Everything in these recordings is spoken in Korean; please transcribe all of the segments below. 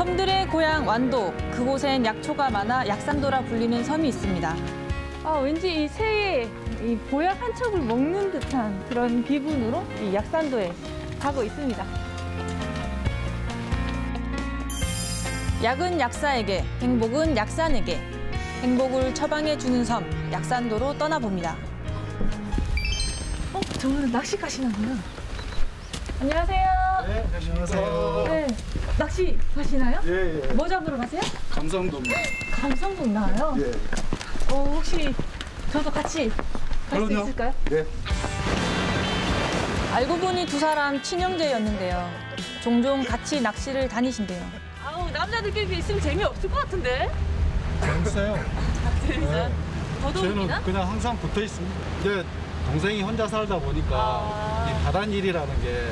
섬들의 고향 완도. 그곳엔 약초가 많아 약산도라 불리는 섬이 있습니다. 아, 왠지 이 새의 이 보약 한 첩을 먹는 듯한 그런 기분으로 이 약산도에 가고 있습니다. 약은 약사에게, 행복은 약산에게. 행복을 처방해 주는 섬, 약산도로 떠나봅니다. 어, 저분은 낚시 가시나구나. 안녕하세요. 네, 안녕하세요. 네, 낚시 가시나요? 예, 예. 뭐 잡으러 가세요? 감성도입니다. 감성동 나와요. 예. 어, 혹시 저도 같이 갈 수. 있을까요? 네. 알고 보니 두 사람 친형제였는데요. 종종 같이 낚시를 다니신대요. 아우 남자들끼리 있으면 재미없을 것 같은데? 재밌어요. 재밌어요? 저는 그냥 항상 붙어 있습니다. 이제 동생이 혼자 살다 보니까 아. 이 바닷 일이라는 게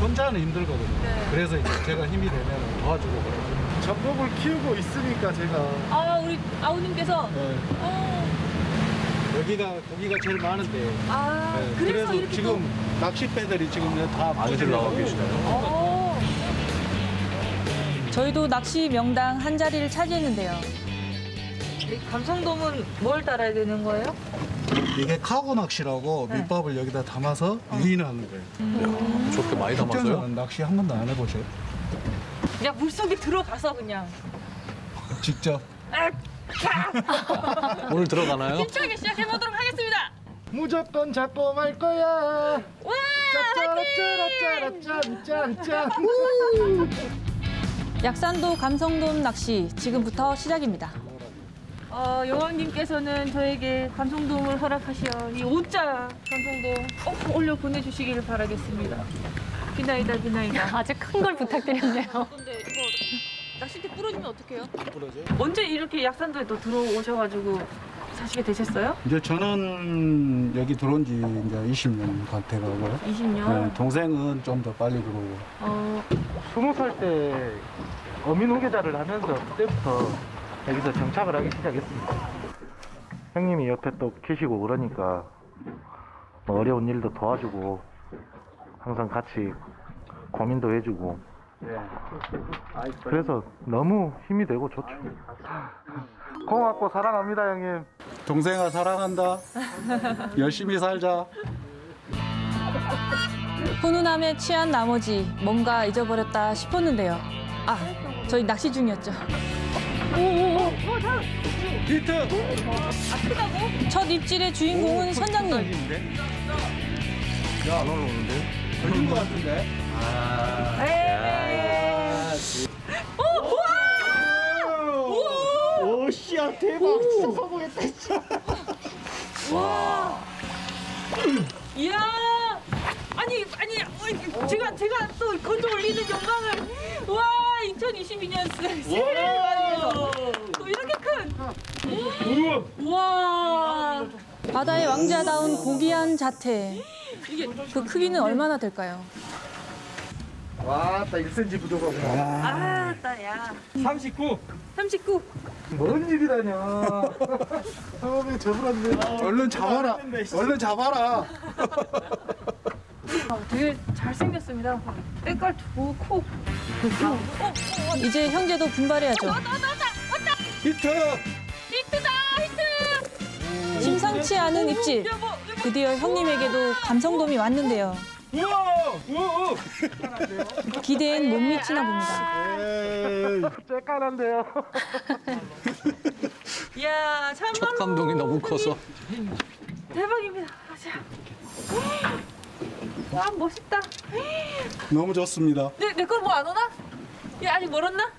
혼자는 힘들거든요. 네. 그래서 이제 제가 힘이 되면 도와주고 그러죠. 전복을 키우고 있으니까 제가 아 우리 아우님께서 네, 어, 여기가 고기가 제일 많은데 아 네, 그래서 그래서 이렇게 지금 낚싯배들이 지금 다 많이들 나와 계시네요. 또 어. 저희도 낚시 명당 한 자리를 차지했는데요. 이 감성돔은 뭘 따라야 되는 거예요? 이게 카고 낚시라고 네. 밑밥을 여기다 담아서 유인을 하는 거예요. 저렇게 많이 담았어요? 낚시 한 번도 안 해보세요? 그냥 물속에 들어가서 그냥 직접 오늘 들어가나요? 힘차게 시작해보도록 하겠습니다. 무조건 잡고 말 거야. 와! 짜짜라짜라짜라짠짠짠. 약산도 감성돔 낚시 지금부터 시작입니다. 어, 여왕님께서는 저에게 감성돔을 허락하시어 이 5자 감성돔 꼭 올려 보내주시기를 바라겠습니다. 비나이다 비나이다. 아주 큰 걸 부탁드렸네요. 근데 이거 낚싯대 부러지면 어떡해요? 부러져요? 언제 이렇게 약산도에 또 들어오셔가지고 사시게 되셨어요? 이제 저는 여기 들어온 지 이제 20년 다 돼가고요. 20년. 네, 동생은 좀 더 빨리 들어오고. 어, 스무 살때 어민 후계자를 하면서 그때부터 여기서 정착을 하기 시작했습니다. 형님이 옆에 또 계시고 그러니까 뭐 어려운 일도 도와주고 항상 같이 고민도 해주고 그래서 너무 힘이 되고 좋죠. 고맙고 사랑합니다 형님. 동생아 사랑한다. 열심히 살자. 훈훈함에 취한 나머지 뭔가 잊어버렸다 싶었는데요. 아, 저희 낚시 중이었죠. 히트. 첫 입질의 주인공은 선장님. 안 올라오는데? 걸린 것 같은데? 오, 씨야, 대박. 진짜 성공했다, 진짜. 이야! 아니, 아니, 제가, 제가 또 건져 올리는 영광을. 와, 2022년 새해에서 또 이렇게 큰. 와. 바다의 왕자다운 고귀한 자태. 이게 그 크기는 얼마나 될까요? 와, 딱 1cm 부족하구나. 아, 따야. 39. 39. 뭔 일이라냐. 처음에 저분한테 얼른 잡아라. 얼른 잡아라. 아, 되게 잘생겼습니다. 때깔 좋고. 어, 이제 형제도 분발해야죠. 히트. 히트다, 히트! 심상치 않은 입질. 드디어 형님에게도 감성돔이 왔는데요. 기대엔 못 미치나 봅니다. 에이. 쬐깐한데요. 이야, 첫 참말로 감동이 너무 커서. 대박입니다. 자. 와, 멋있다. 너무 좋습니다. 내, 내 걸 뭐 안 오나? 야, 아직 멀었나?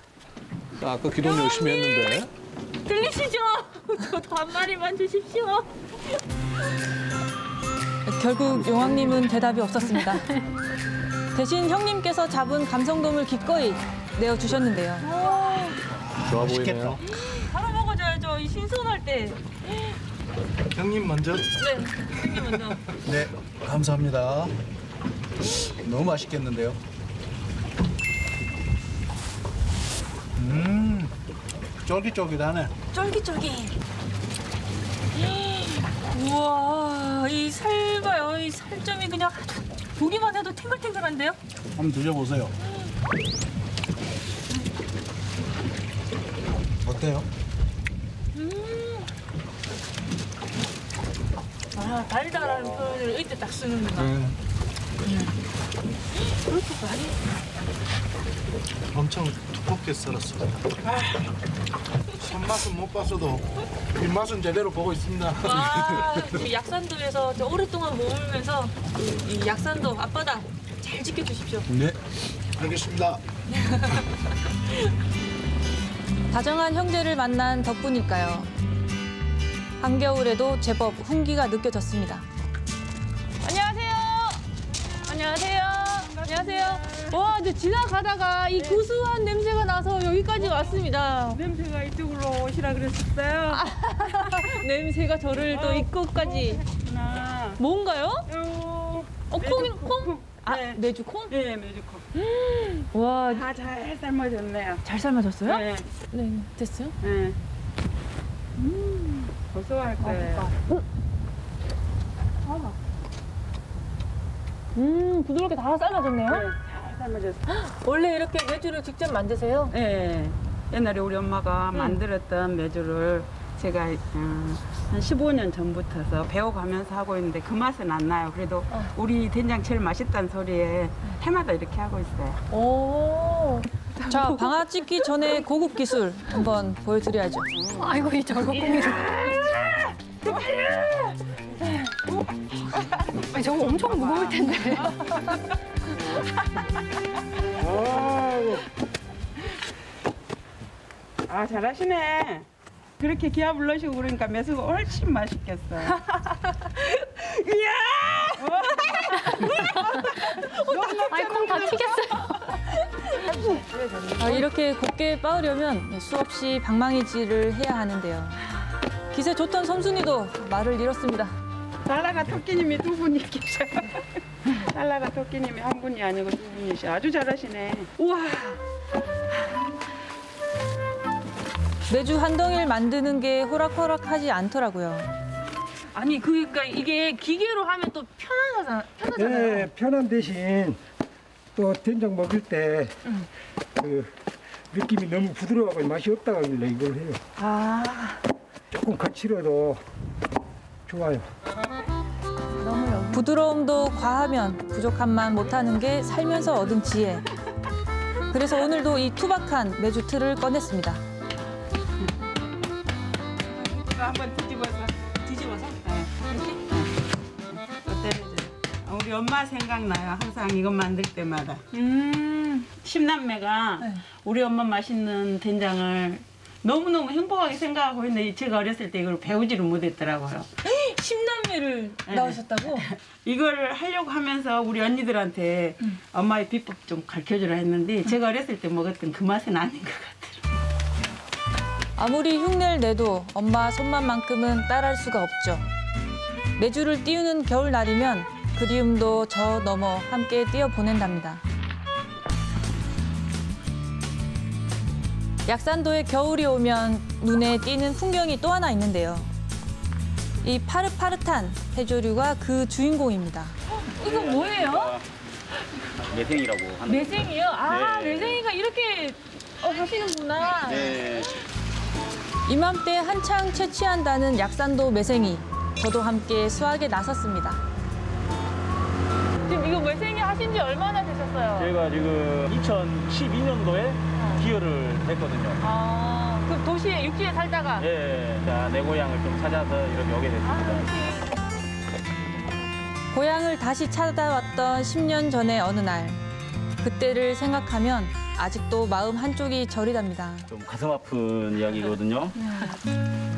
아까 기도는 열심히 했는데. 들리시죠? 한 마리만 주십시오. 결국 용왕님은 대답이 없었습니다. 대신 형님께서 잡은 감성돔을 기꺼이 내어주셨는데요. 좋아. 보이네요. 바로 먹어줘야죠. 이 신선할 때. 형님 먼저. 네, 형님 먼저. 네, 감사합니다. 너무 맛있겠는데요? 음, 쫄깃쫄깃하네. 쫄깃쫄깃. 우와, 이 살 봐요. 이 살점이 그냥 보기만 해도 탱글탱글한데요? 한번 드셔보세요. 어때요? 아, 달달한 표현을 이때 딱 쓰는구나. 네. 엄청 두껍게 썰었어요. 손맛은 못 봤어도 뒷맛은 제대로 보고 있습니다. 아, 이 약산도에서 저 오랫동안 머물면서 이, 이 약산도 앞바다 잘 지켜주십시오. 네. 알겠습니다. 다정한 형제를 만난 덕분일까요? 한겨울에도 제법 훈기가 느껴졌습니다. 안녕하세요. 안녕하세요. 와, 이제 지나가다가 이 고소한 냄새가 나서 여기까지 왔습니다. 냄새가 이쪽으로 오시라 그랬었어요. 냄새가 저를 또 이곳까지. 나 뭔가요? 요 어, 콩이, 콩? 아, 네. 메주 콩? 예, 메주코. 와, 다 잘 삶아졌네요. 잘 삶아졌어요? 네, 네, 됐어요? 네. 음, 고소할 거예요. 음, 부드럽게 다 삶아졌네요. 네, 잘 삶아졌어요. 원래 이렇게 메주를 직접 만드세요? 예. 옛날에 우리 엄마가 만들었던 메주를 제가 음, 한 15년 전부터서 배워가면서 하고 있는데 그 맛은 안 나요. 그래도 우리 된장 제일 맛있다는 소리에 해마다 이렇게 하고 있어요. 오. 자, 방아 찍기 전에 고급 기술 한번 보여드려야죠. 아이고 이 저거 꾸미 로. 아니, 저거 엄청 무거울 텐데. 아, 잘하시네. 그렇게 기합 불러시고 그러니까 매수가 훨씬 맛있겠어요. 아이 콩다 튀겼어요. 아, 이렇게 곱게 빻으려면 수없이 방망이질을 해야 하는데요. 기세 좋던 섬순이도 말을 잃었습니다. 달라가 토끼님이 두 분이 계셔요. 달라가 토끼님이 한 분이 아니고 두 분이셔. 아주 잘하시네. 우와. 매주 한 덩이를 만드는 게 호락호락하지 않더라고요. 아니 그러니까 이게 기계로 하면 또 편하잖아. 네, 편한 대신 또 된장 먹을 때그 느낌이 너무 부드러워서 맛이 없다고 하길래 이걸 해요. 아, 조금 거칠어도 좋아요. 부드러움도 과하면 부족함만 못하는 게 살면서 얻은 지혜. 그래서 오늘도 이 투박한 메주 틀을 꺼냈습니다. 이거 한번 뒤집어서. 뒤집어서? 네. 이렇게? 네. 또 때려줘요. 우리 엄마 생각나요. 항상 이거 만들 때마다. 음, 십남매가 네. 우리 엄마 맛있는 된장을 너무너무 행복하게 생각하고 있는데 제가 어렸을 때 이걸 배우지를 못했더라고요. 십남매를 네. 낳으셨다고? 이걸 하려고 하면서 우리 언니들한테 엄마의 비법 좀 가르쳐주라 했는데 제가 어렸을 때 먹었던 그 맛은 아닌 것 같아요. 아무리 흉내를 내도 엄마 손맛만큼은 따라할 수가 없죠. 매주를 띄우는 겨울날이면 그리움도 저 넘어 함께 띄어보낸답니다. 약산도에 겨울이 오면 눈에 띄는 풍경이 또 하나 있는데요. 이 파릇파릇한 해조류가 그 주인공입니다. 이거 뭐예요? 매생이라고 하는 매생이요? 아, 네. 매생이가 이렇게 어, 하시는구나. 네. 이맘때 한창 채취한다는 약산도 매생이. 저도 함께 수확에 나섰습니다. 지금 이거 매생이 하신 지 얼마나 되셨어요? 제가 지금 2012년도에 기여를 했거든요. 아, 그럼 도시에, 육지에 살다가? 예, 자, 내 고향을 좀 찾아서 이렇게 오게 됐습니다. 고향을 다시 찾아왔던 10년 전의 어느 날. 그때를 생각하면 아직도 마음 한쪽이 저리답니다. 좀 가슴 아픈 이야기거든요.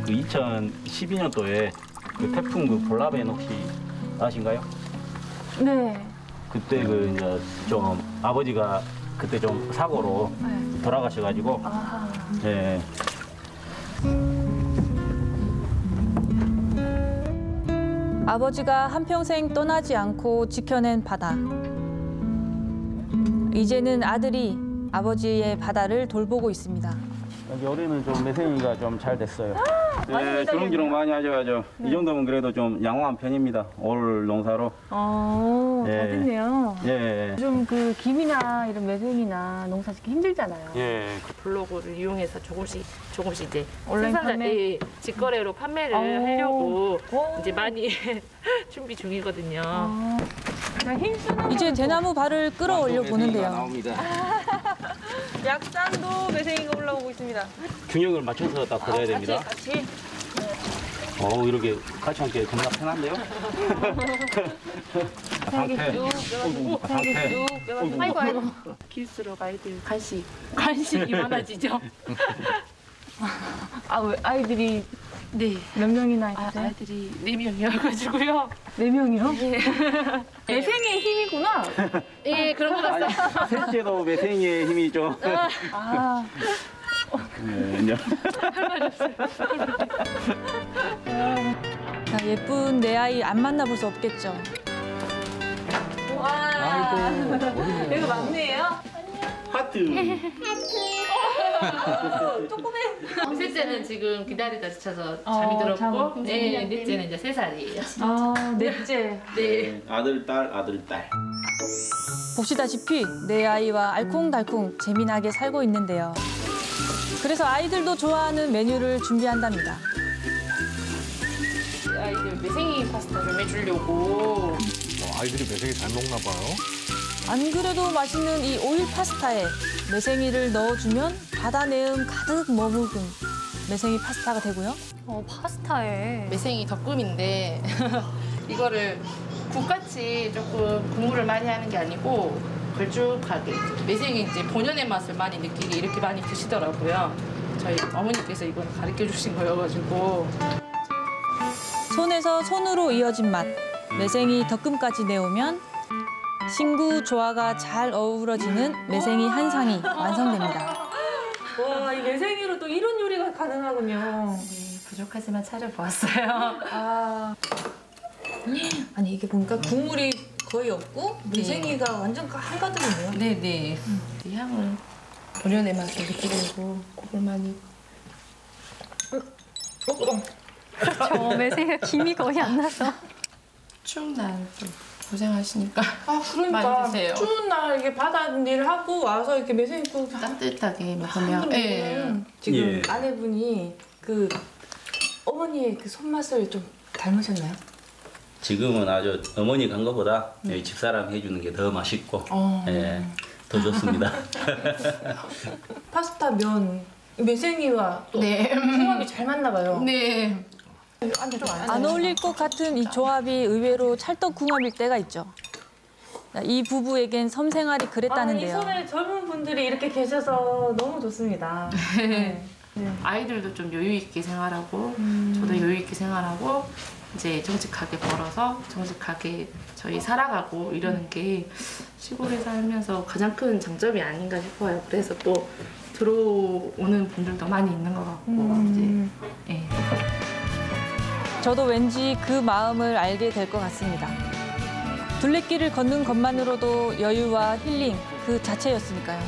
그 2012년도에 그 태풍 그 볼라벤 혹시 아신가요? 네. 그때 그 이제 좀 아버지가 그때 좀 사고로 돌아가셔가지고 예. 아버지가 한평생 떠나지 않고 지켜낸 바다. 이제는 아들이 아버지의 바다를 돌보고 있습니다. 여기 올해는 좀 매생이가 좀 잘 됐어요. 많이 네. 주렁주렁 많이 하셔가지고 이 정도면 그래도 좀 양호한 편입니다. 올 농사로. 어, 잘 예. 됐네요. 예, 요즘 그 김이나 이런 매생이나 농사 짓기 힘들잖아요. 예. 블로그를 이용해서 조금씩 조금씩 이제 온라인 판매? 예, 직거래로 판매를 오. 하려고 오. 이제 많이 준비 중이거든요. 아, 자, 힘쓰는 이제 대나무 발을 끌어올려 보는데요. 약산도 매생이가 올라오고 있습니다. 균형을 맞춰서 딱 걸어야 됩니다. 같이. 어 이렇게 같이 함께 겁나 편한데요? 아, 상태. 아, 상태. 아이고 아이고 길수록 아이들 간식 간식이 많아지죠. 아, 왜 아이들이 네. 몇 명이나 아, 있으세요? 아이들이 네 명이어가지고요. 네 명이요? 매생이의 힘이구나. 예 그런 것 같아요. 셋째도 매생이의 힘이 좀. 아, 네, 이제. 자, 예쁜 내 아이 안 만나볼 수 없겠죠. 와, 이거 막내예요? 하트. 셋째는 지금 기다리다 지쳐서 어, 잠이 잠, 들었고, 네, 네. 넷째는 이제 세 살이에요. 아, 넷째. 네. 아들, 딸, 아들, 딸. 보시다시피 내 아이와 알콩달콩 재미나게 살고 있는데요. 그래서 아이들도 좋아하는 메뉴를 준비한답니다. 아이들 매생이 파스타 좀 해주려고 어, 아이들이 매생이 잘 먹나 봐요. 안 그래도 맛있는 이 오일 파스타에 매생이를 넣어주면 바다 내음 가득 머무른 매생이 파스타가 되고요. 어, 파스타에. 매생이 덮금인데 이거를 국같이 조금 국물을 많이 하는 게 아니고 걸쭉하게 매생이 이제 본연의 맛을 많이 느끼게 이렇게 많이 드시더라고요. 저희 어머니께서 이건 가르쳐 주신 거여가지고 손에서 손으로 이어진 맛, 매생이 덕금까지 내오면 신구 조화가 잘 어우러지는 매생이 한 상이 완성됩니다. 와, 이 매생이로 또 이런 요리가 가능하군요. 네, 부족하지만 차려보았어요. 아, 아니 이게 보니까 국물이 거의 없고 네. 매생이가 완전 한가득이네요. 네네. 이 향을 본연의 맛을 느끼려고 국을 많이 저 매생이가 김이 거의 안 나서. 추운 날좀 고생하시니까 아 그러니까 많이 드세요. 추운 날 이렇게 바다 일 하고 와서 이렇게 매생이국 따뜻하게 먹으면 하면 예. 지금 예. 아내분이 그 어머니의 그 손맛을 좀 닮으셨나요? 지금은 아주 어머니 간 것보다 여기 집사람 해주는 게 더 맛있고, 어. 예, 더 좋습니다. 파스타 면 매생이와 또 네. 궁합이 잘 맞나 봐요. 네. 안 어울릴 것 같은 이 조합이 의외로 찰떡궁합일 때가 있죠. 이 부부에겐 섬생활이 그랬다는데요. 아, 이 손에 젊은 분들이 이렇게 계셔서 너무 좋습니다. 네. 아이들도 좀 여유 있게 생활하고 저도 여유 있게 생활하고 이제 정직하게 벌어서 정직하게 저희 살아가고 이러는 게 시골에 살면서 가장 큰 장점이 아닌가 싶어요. 그래서 또 들어오는 분들도 많이 있는 것 같고 음. 이제 예. 저도 왠지 그 마음을 알게 될 것 같습니다. 둘레길을 걷는 것만으로도 여유와 힐링 그 자체였으니까요.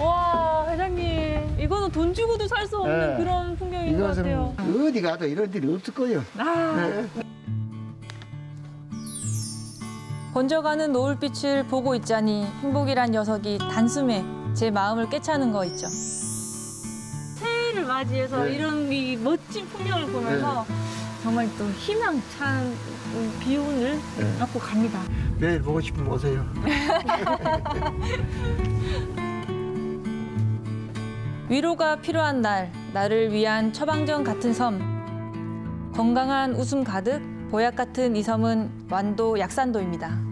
와 회장님 이거는 돈 주고도 살 수 없는 네. 그런 풍경인 것 같아요. 어디 가도 이런 일이 없을 거예요. 아, 번져가는 노을빛을 보고 있자니 행복이란 녀석이 단숨에 제 마음을 꿰차는 거 있죠. 새해를 맞이해서 네. 이런 이 멋진 풍경을 보면서 정말 또 희망찬 비운을 네. 갖고 갑니다. 매일 보고 싶으면 오세요. 위로가 필요한 날, 나를 위한 처방전 같은 섬. 건강한 웃음 가득, 보약 같은 이 섬은 완도 약산도입니다.